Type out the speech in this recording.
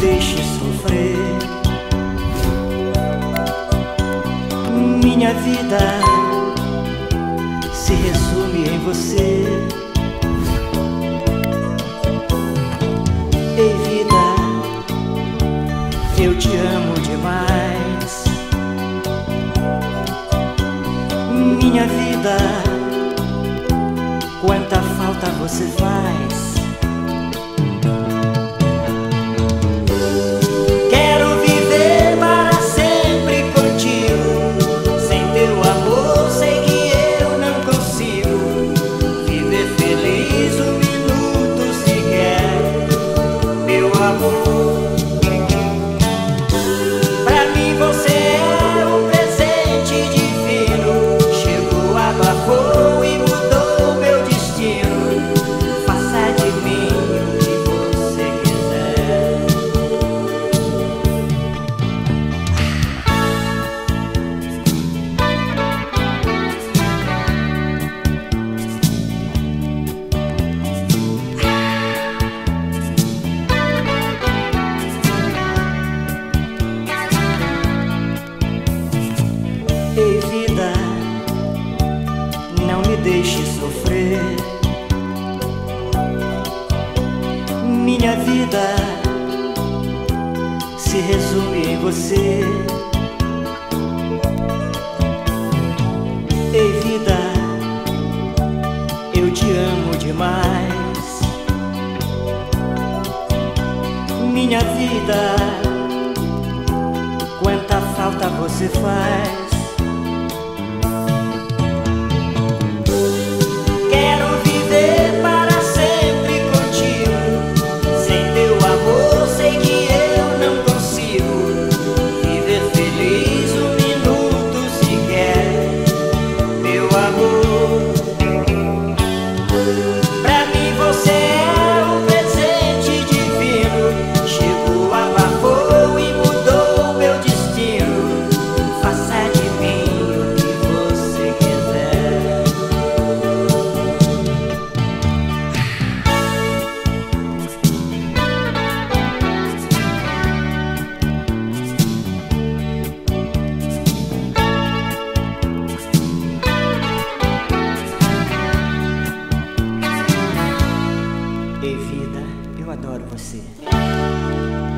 deixe sofrer. Minha vida se resume em você. Ei, vida, eu te amo demais. Minha vida, quanta falta você faz. deixe sofrer. Minha vida se resume em você. Ei, vida, eu te amo demais. Minha vida, quanta falta você faz. Música